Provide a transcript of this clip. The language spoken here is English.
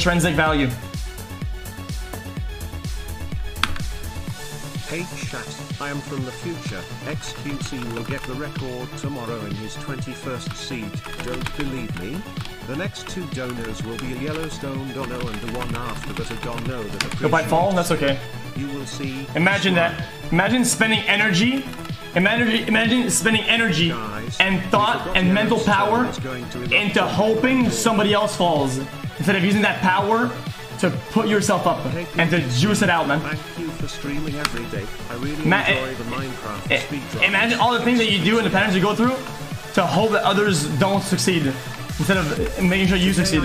intrinsic value. Hey chat, I am from the future. XQC will get the record tomorrow in his 21st seed. Don't believe me? The next two donors will be a Yellowstone Dono and the one after that a Dono that Go by fall, that's okay. You will see. Imagine that. Imagine spending energy. Imagine, imagine spending energy and thought and mental power into hoping somebody else falls instead of using that power to put yourself up and to juice it out, man. Thank you for streaming every day. I really Ma- enjoy eh, the Minecraft eh, speedrun. Imagine all the things that you do and the patterns you go through to hope that others don't succeed instead of making sure you Today succeed.